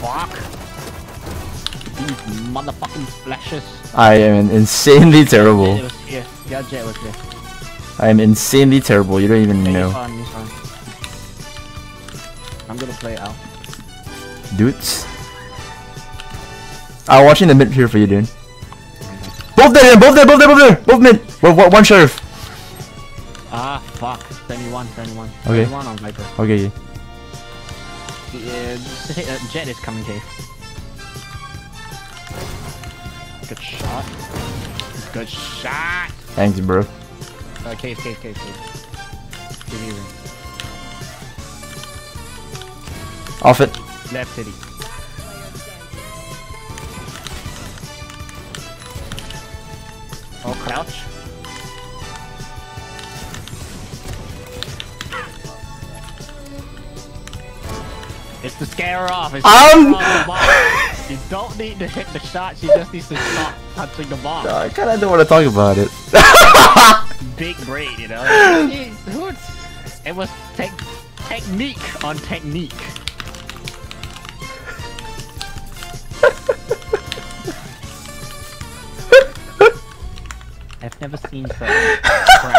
fuck? These motherfucking flashes. I am insanely Jett terrible. was here. Yeah, Jett was here. I am insanely terrible. You don't even Okay, he's know. fine, he's fine. I'm gonna play out. Dudes. I'm watching the mid here for you, dude. Both there, both there, both there, both there, both mid. One, one, one sheriff. Ah, fuck. 71, 71. Okay. 71 on Viper. Okay. Yeah, uh, Jett is coming cave. Good shot. Good shot! Thanks, bro. Uh, cave, cave, cave, cave. Cave even. Off it. Left city. Oh, crouch. It's to scare her off. It's to Um. off the bomb. You don't need to hit the shot. She just needs to stop touching the bomb. I kinda don't want to talk about it. Big brain, you know. Jeez, who's- it was tech technique on technique. I've never seen such. crap.